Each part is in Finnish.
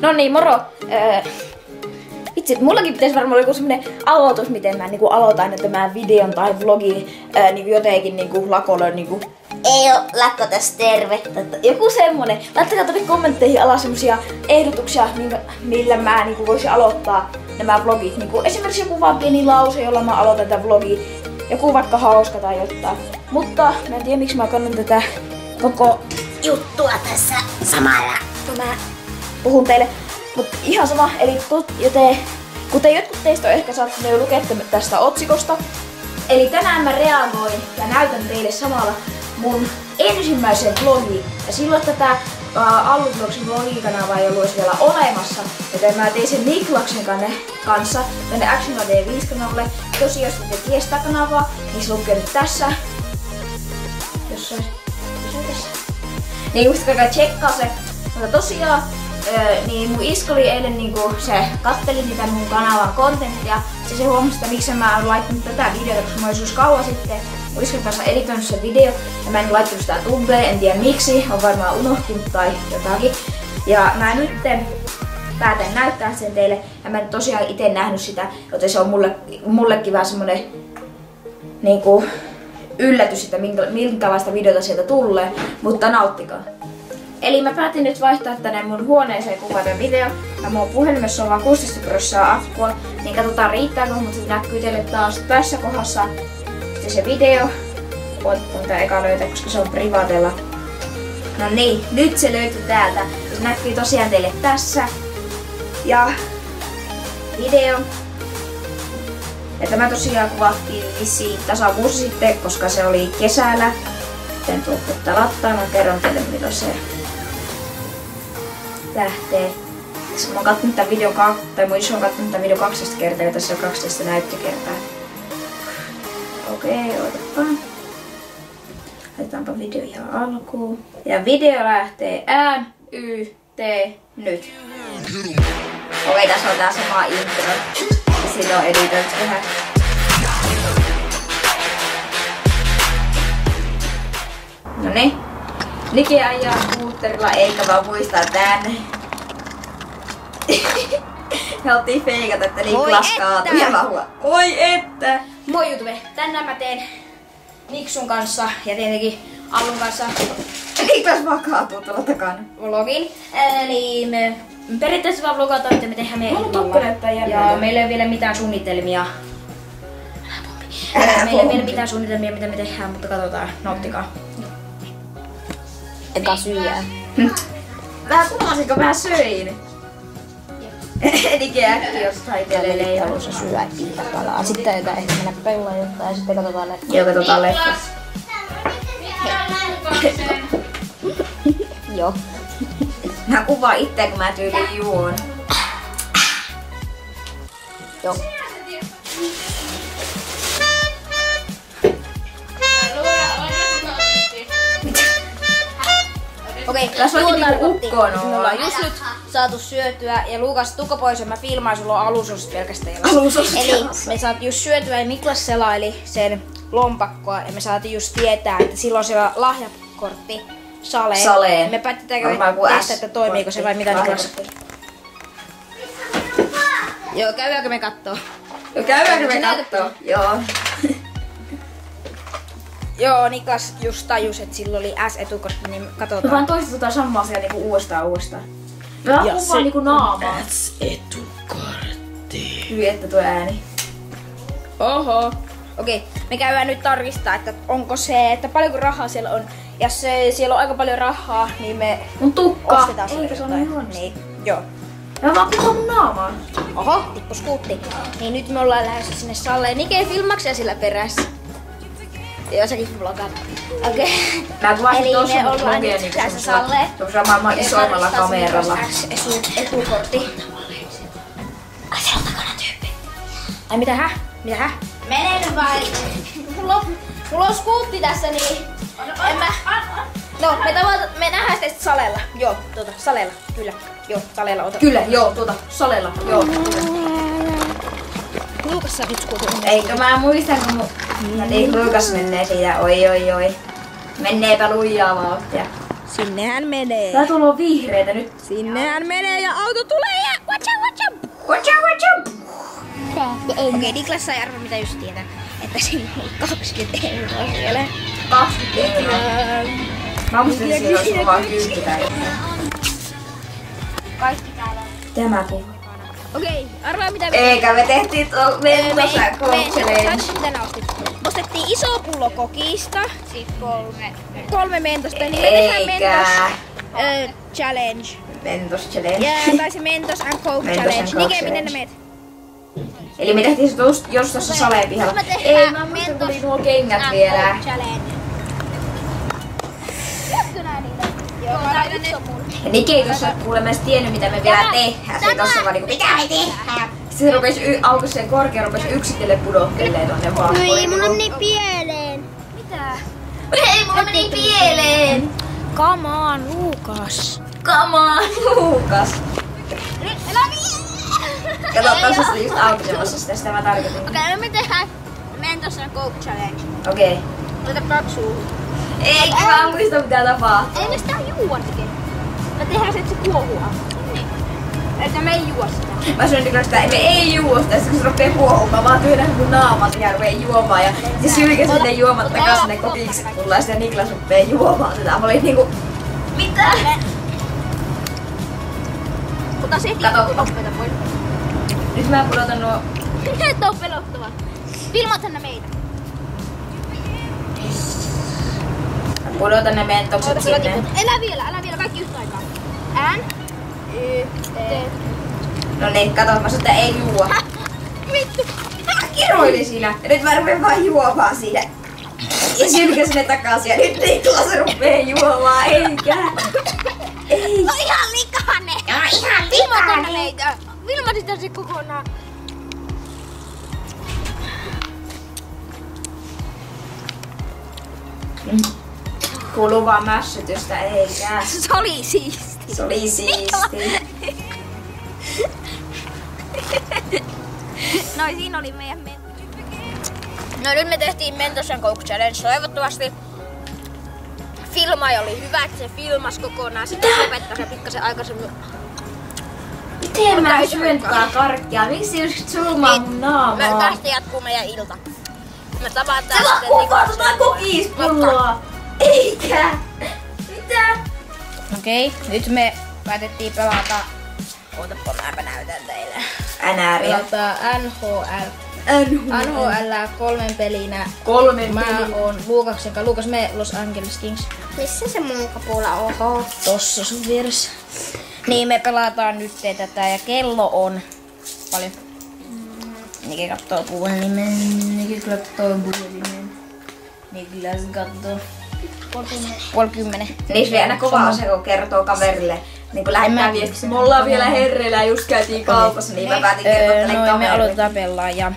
No niin, moro. Öö, itse, mullakin pitäisi varmaan joku semmonen aloitus, miten mä niinku aloitan tämän videon tai vlogin öö, niinku jotenkin niinku lakolla niinku Ei oo lakko tässä terve. joku semmonen. Laittakaa toki kommentteihin alas semmosia ehdotuksia, minkä, millä mä niinku voisin aloittaa nämä vlogit. Niinku esimerkiksi joku vaan pieni lause, jolla mä aloitan tätä vlogia. Joku vaikka hauska tai jotain. Mutta mä en tiedä miksi mä kannan tätä koko Juttua tässä samalla. kun mä puhun teille. Mutta ihan sama, eli tot, joten, kuten jotkut teistä on ehkä saattanut jo lukea tästä otsikosta. Eli tänään mä reagoin ja näytän teille samalla mun ensimmäisen vlogiin. Ja silloin tätä uh, Allublogsin ei ollut vielä olemassa. Joten mä tein sen Niklaksen kanssa tänne Action D5-kanavalle. Tosi jos te tiedä sitä kanavaa, niin se lukee nyt tässä. Jossain. Jossain tässä. Niin käykää tsekkaa se. Mutta tosiaan, öö, niin mun isko oli eilen niinku, se katteli niitä mun kanavan kontenttia. Se, se huomasi, että miksi mä oon laittanut tätä videota, koska mä olin joskus kauan sitten mun iskon kanssa editoinut se video. Ja mä en laittanut sitä tubeen, en tiedä miksi, on varmaan unohtunut tai jotakin. Ja mä nyt päätän näyttää sen teille. Ja mä en tosiaan itse nähnyt sitä, joten se on mulle, mullekin vähän semmonen niinku, yllätys, että minkä, minkälaista videota sieltä tulee, mutta nauttikaa. Eli mä päätin nyt vaihtaa tänne mun huoneeseen kuvata video. Ja mun puhelimessa on vaan 16 prosenttia akkua, niin katsotaan riittääkö, mutta se näkyy teille taas tässä kohdassa. Sitten se video. Otetaan tää eka löytää, koska se on privatella. No niin, nyt se löytyy täältä. Se näkyy tosiaan teille tässä. Ja video. Ja tämä tosiaan kuvattiin vissiin tasavuosi sitten, koska se oli kesällä. Sitten tuotte lattaan, mä kerron teille milloin se lähtee. Mä oon kattonut tämän video, tai mun iso on kattonut tämän video 12 kertaa, ja tässä on 12 näyttökertaa. Okei, okay, otapa. Laitetaanpa video ihan alkuun. Ja video lähtee ään, y, t, nyt. Okei, okay, tässä on tää sama intro. Siinä on editoitu vähän. No niin. Niki ajaa skuutterilla eikä vaan muistaa tänne. Me oltiin feikata, että Niklas kaatui ja huo. Oi että! Moi YouTube! Tänään mä teen Niksun kanssa ja tietenkin Allun kanssa Niklas vaan kaatuu tuolla takana. Vlogin. Eli me periaatteessa vaan vlogataan, mitä me tehdään meidän illalla. Ja meillä ei ole vielä mitään suunnitelmia. Meillä ei ole vielä mitään suunnitelmia, mitä me tehdään, mutta katsotaan. Nauttikaa. Eka syö. Vähän kumasinko mä söin? Edikin äkki jostain itselleen Ei halussa syödä iltapalaa. Sitten jotain ehkä mennä pellaan jotain ja sitten katsotaan leffa. Joo, katsotaan leffa. Joo. Mä kuvaan itse, kun mä tyyliin juon. Joo. Okei, Tässä onkin niinku ukkoon Me olla. just nyt saatu syötyä ja Lukas tukko pois ja mä filmaan sulla on alusosta pelkästään. Alusosta. Eli me saatiin just syötyä ja Niklas selaili sen lompakkoa ja me saatiin just tietää, että silloin se on lahjakortti saleen. Saleen. Me päätetään testata, että toimiiko se vai mitä Niklas. Joo, käydäänkö me kattoo? Joo, käydäänkö me kattoo? Joo. Joo, Niklas just tajus, että sillä oli S-etukortti, niin katsotaan. vaan toistetaan samaa asiaa niinku uudestaan uudestaan. Vaan Ja se niinku naamaa. etukortti. Hyi, että tuo ääni. Oho. Okei, me käydään nyt tarkistaa, että onko se, että paljonko rahaa siellä on. Ja se, siellä on aika paljon rahaa, niin me Mun tukka. ostetaan sille Eikö se ole jotain. niin huonosti? Niin, joo. Mä vaan kuvaan mun naamaa. Oho, tippu skuutti. Niin nyt me ollaan lähdössä sinne Salleen Nike filmaksi ja sillä perässä. Ja säkin vlogaat. Okei. Mä kuvasin Eli tossa me mun ollaan nyt niinku tässä Salleen. semmosella maailman Ja isoimmalla se kameralla. Etukortti. Ai siellä on takana tyyppi. Ai mitä hä? Mitä hä? Mene nyt vaan. Mulla on, mulla on skuutti tässä niin. En mä... No, me, tavata, me nähdään sitten Salella. Joo, tuota, Salella. Kyllä. Joo, Salella ota. Kyllä, joo, tuota, salella, joo. Luukas sä nyt skuutin. Eikö mä muistan, kun mun... Mä niin ruukas menee siitä, oi oi oi. Menneepä lujaa vauhtia. Sinnehän menee. Tää on vihreitä nyt. Sinnehän menee ja auto tulee ja... Watch out, watch out! Watch out, watch out! Okei, okay, Niklas sai arvoa mitä just tietää. Että siinä on 20 euroa siellä. 20 euroa. Mä muistin, että siinä olisi vaan kymppi tai jotain. Kaikki täällä on. Tämäkin. Okei, okay, arvaa mitä me... Eikä me tehtiin tuo Mentosa Coke Challenge. Ostit? Ostettiin iso pullo kokista. Sitten kolme. Kolme mentosta, niin me tehdään Eikä. mentos ö, challenge. Mentos Challenge. Ja, tai se mentos and coke Mentos challenge. and Coke Nike, miten ne meet? Eli me tehtiin se just, just tuossa saleen pihalla. Me tehdään Ei, mä muistan, kun oli nuo kengät vielä. challenge. Tiedätkö nää niitä? Joo, mä laitan iso pullo. Ja Niki ei tossa kuulemma edes tiennyt, mitä me vielä tehdään. Se tossa vaan niinku, mitä me tehdään? Sitten se rupesi, y- aukas sen korkea, rupesi yksitellen pudottelee tonne vaan. No Oli niinku, niin pieleen. Mitä? Ei, mulla meni pieleen. Come on, Lukas. Come on, Luukas. Nyt, älä vie! Kato, tossa se just aukaisemassa sitä, sitä mä tarkoitin. Okei, okay, me tehdään Mentos and Coke Challenge. Okei. Laita kaksi suuhun. Ei, mä muista mitä tapahtuu. Ei me sitä juua tekee. Me tehdään se, että se kuohua. Että me ei juo sitä. Mä sanoin Niklas, että me ei juo sitä, kun se rupeaa kuohumaan, vaan työnnän mun naamat ja rupeaa juomaan. Ja se sylkäsi ne juomat takas sinne kopiksi tullaan, ja Niklas rupeaa juomaan sitä. Mä olin niinku, mitä? Ota se pois. Nyt mä pudotan nuo Et oo pelottava. Filmaat tänne meitä. Pudotan ne mentokset sinne. Elä vielä, älä vielä. Kaikki yhtä aikaa. N. Y. T. No niin, kato, mä sanoin, että ei juo. Vittu. Mä kiroilin siinä. Ja nyt mä rupean vaan juomaan siinä. Ja sylkäsin ne takaisin. Ja nyt Niklas rupee juomaan, eikä. Ei. No ihan likainen. Ja ihan likainen. sitä se kokonaan. Kuuluu vaan mässytystä, eikä. Se oli siisti. Se oli siisti. No siinä oli meidän men... No nyt me tehtiin Mentos and Coke Challenge. Toivottavasti filmaaja oli hyvä, että se filmas kokonaan. Sitten lopettaa se pikkasen aikaisemmin. Miten mä syön tätä karkkia? Miksi just zoomaa mun Me naamaa? tästä jatkuu meidän ilta. Me tavataan Sä vaan sitten kuvaat jotain luo. Eikä. Mitä? Okei, nyt me päätettiin pelata... Ootapa, mäpä näytän teille. NR. Pelataan NHL. NHL kolmen pelinä. Kolmen Mä pelin. oon Luukaksen kanssa. Luukas, me Los Angeles Kings. Missä se mun kapula on? Oho. Tossa sun vieressä. Niin me pelataan nyt tätä ja kello on paljon. Niki kattoo puhelimen. Niki kattoo puhelimen. Niklas kattoo. Puoli kymmenen. Niissä vielä aina kova se, kun kertoo kaverille. Niin kun lähettää viestiä, me ollaan vielä herreillä ja just käytiin kaupassa, niin mä päätin kertoa Öö, tälle noin me kaverille. aloitetaan pelaa ja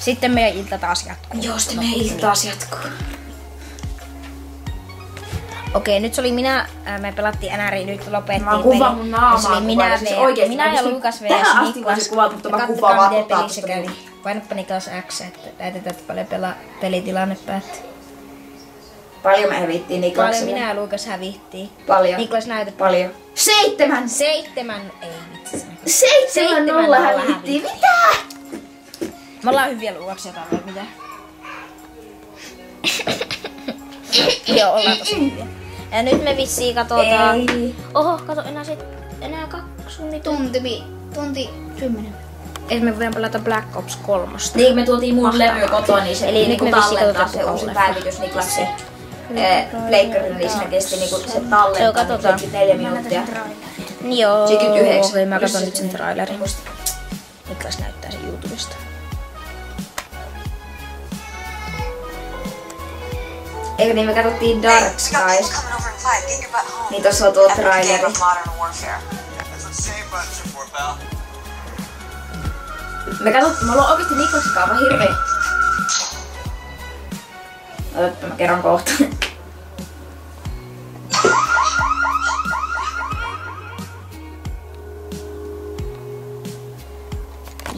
sitten meidän ilta taas jatkuu. Joo, sitten meidän ilta taas jatkuu. Okei, nyt se oli minä, me pelattiin NRI, nyt lopettiin Mä kuvaan mun naamaa, Se oli minä, siis V, oikeesti, minä ja Lukas vs. tähän asti Niklas. voisin kuvata, mutta mä kuvaan vaan pelissä tosta kävi. niin. Painappa Niklas X, että näytetään, että paljon pela, pelitilanne päättyi. Paljon me hävittiin Paljon Niklakselle. minä ja Lukas hävittiin. Paljon. Niklas näytä Paljon. Seitsemän. Seitsemän, ei vitsi. Seitsemän Seitsemän nolla nolla hävittiin. Mitä? Me ollaan hyviä Lukaksia tällä mitä? Joo, ollaan tosi hyviä. Ja nyt me vissiin katsotaan. Ei. Oho, kato enää sit, enää kaksi tuntia. Tunti, vi- tunti kymmenen. Eli me voidaan pelata Black Ops 3. Niin, me tuotiin mun levy kotoa, niin se Eli nyt niinku tallentaa se uusi päivitys Niklaksen pleikkarilla, niin siinä kesti niinku se Joo, tallentaa katsotaan. 74 minuuttia. Joo, 79. okei, mä katson nyt sen trailerin. Niklas näyttää sen YouTubesta. Eikö niin me katsottiin Dark Skies, niin tossa on tuo traileri. Me katsottiin, me ollaan oikeesti Niklaskan kanssa vaan hirveä. Odotapa, mä kerron kohta.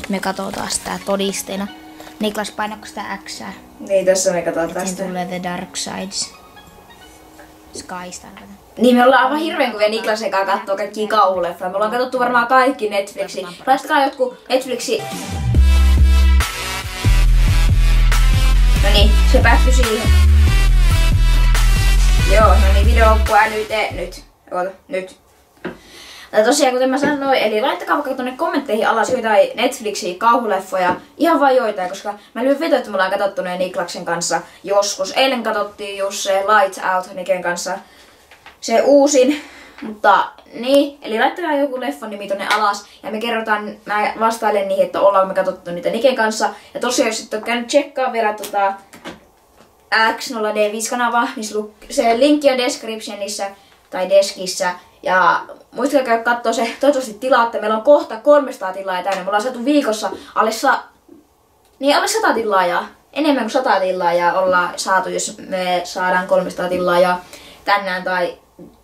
Me katsotaan sitä todisteena. Niklas painako sitä X? niin, tässä me katsotaan tästä. tulee The Dark Sides. Skies tarkoitan. Niin me ollaan aivan hirveän kuvia Niklasen kanssa katsoa kaikki kauhuleffoja. Me ollaan katsottu varmaan kaikki Netflixi. Laittakaa jotkut Netflixi... No niin, se päättyi siihen. Joo, no niin, video loppuu nyt, nyt. Oota, nyt. Ja tosiaan, kuten mä sanoin, eli laittakaa vaikka tuonne kommentteihin alas joitain Netflixin kauhuleffoja, ihan vain joitain, koska mä lyön veto, että me ollaan katsottu ne Niklaksen kanssa joskus. Eilen katsottiin just se Lights Out Niken kanssa, se uusin, mutta niin, eli laittakaa joku leffon nimi tonne alas ja me kerrotaan, mä vastailen niihin, että ollaan me katsottu niitä Niken kanssa. Ja tosiaan, jos et ole käynyt tsekkaa vielä tota X0D5-kanavaa, niin se linkki on descriptionissa tai deskissä. Ja muistakaa käydä katsoa se, toivottavasti tilaatte. Meillä on kohta 300 tilaajaa täynnä. Me ollaan saatu viikossa alle, sa- niin alle 100 tilaajaa. Enemmän kuin 100 tilaajaa ollaan saatu, jos me saadaan 300 tilaajaa tänään tai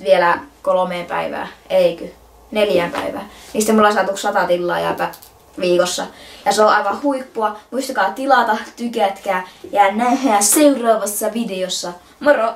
vielä kolmeen päivää. Eikö? Neljään päivää. Niistä me ollaan saatu 100 tilaajaa pä- viikossa. Ja se on aivan huippua. Muistakaa tilata, tykätkää ja nähdään seuraavassa videossa. Moro!